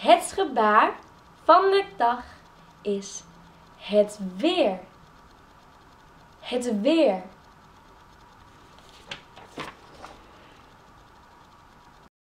Het gebaar van de dag is het weer. Het weer.